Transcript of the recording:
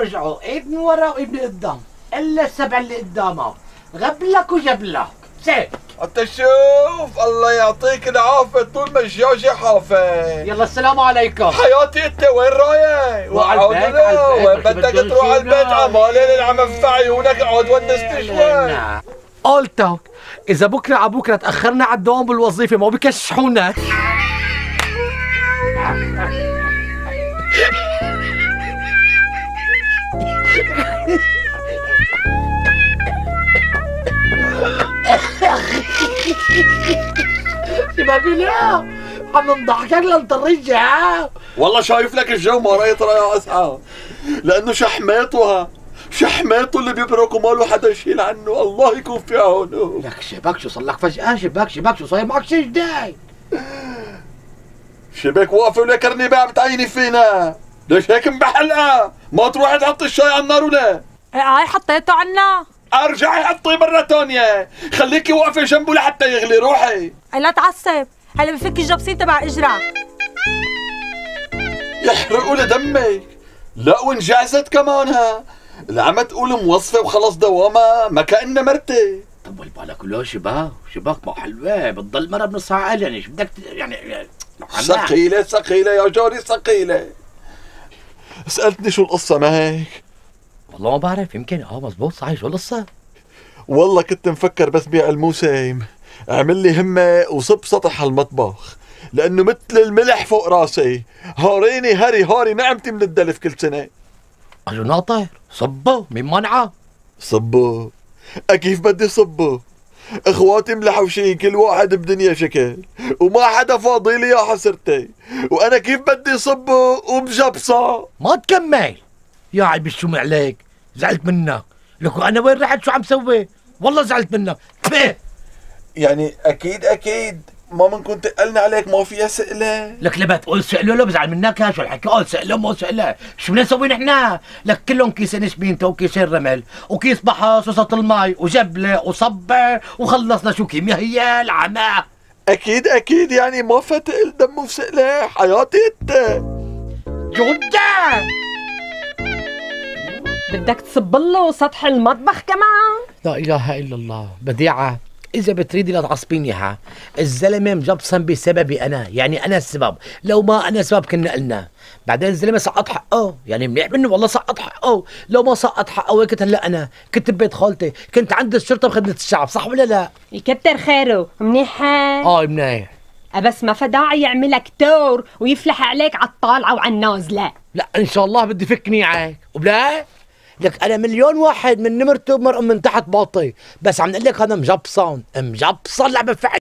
رجعوا من ورا من قدام إلا السبع اللي قدامك غبلك وجبلك. سيف. أنت شوف الله يعطيك العافية طول ما الجاجة حافه يلا السلام عليكم. حياتي أنت وين رايح؟ وعلى وين بدك تروح على البيت. عمالي اللي عم في عيونك اقعد ونست شوي قلتك إذا بكرة على بكره تأخرنا على الدوام بالوظيفة ما بكشحونا شباب لا عم نضحكك لنطرجها والله شايف لك الجو ما رأيت يا اسعى لأنه شحماته شحماته اللي بيبرك وما له حدا يشيل عنه. الله يكون في عونه. لك شباك شو صار لك فجأة؟ شباك شباك شو صاير معك؟ شي جديد شبك واقفه ولا كرني بقى بتعيني فينا. ليش هيك مبحلقه ما تروحي تحطي الشاي على النار ولا؟ إيه هاي حطيته عنا ارجعي حطيه مرة تانية. خليكي واقفة جنبه لحتى يغلي روحي. لا تعصب. هلا بفك الجبسين تبع اجرك يحرقوا لي دمك لا وانجعزت كمانها. اللي عم تقول موظفة وخلص دوامها. ما كأنها مرتي. طول بالك له شباك شباك ما حلوة. بتضل مرة بنص عقل يعني شو بدك يعني ثقيلة ثقيلة يا جاري ثقيلة. سألتني شو القصة ما هيك والله ما بعرف يمكن آه مزبوط صحيح شو القصة؟ والله كنت مفكر بس بيع الموسم. اعمل لي همة وصب سطح المطبخ لأنه مثل الملح فوق راسي. هاريني هري هاري نعمتي من الدلف كل سنة. أجو ناطر صبه مين منعه؟ صبه أكيف بدي صبه أخواتي ملحوشين كل واحد بدنيا شكل وما حدا فاضي لي يا حسرتي وأنا كيف بدي صبه ومجبصة؟ ما تكمل. يا عيب الشم عليك زعلت منك. لك أنا وين رحت؟ شو عم سوي؟ والله زعلت منك. بيه. يعني أكيد أكيد. ما بنكون تقلنا عليك ما فيها سئله لك لما تقول سألة له بزعل منك. شو الحكي؟ قول سألة مو سألة. شو بدنا نسوي نحن؟ لك كلهم كيسين شبينته وكيسين رمل وكيس بحص وسط المي وجبلة وصبة وخلصنا شو كيميائية العمى. أكيد أكيد. يعني ما فتقل دمه في سئله حياتي أنت. جدا بدك تصب له سطح المطبخ كمان. لا إله إلا الله. بديعة إذا بتريدي لا تعصبيني ها. الزلمة مجبصن بسببي أنا. يعني أنا السبب. لو ما أنا السبب كنا قلنا. بعدين الزلمة سقط حقه يعني منيح منه والله سقط حقه لو ما سقط حقه كنت هلا أنا. كنت ببيت خالتي. كنت عند الشرطة بخدمه الشعب صح ولا لا؟ يكتر خيره. منيح آه منيح. بس ما فداعي يعملك تور ويفلح عليك على الطالعة وعلى النازلة. لا إن شاء الله بدي فكني عيك وبلا؟ لك أنا مليون واحد من نمرته من تحت باطي. بس عم نقول لك هذا مجبصن مجبصن لعبة فعل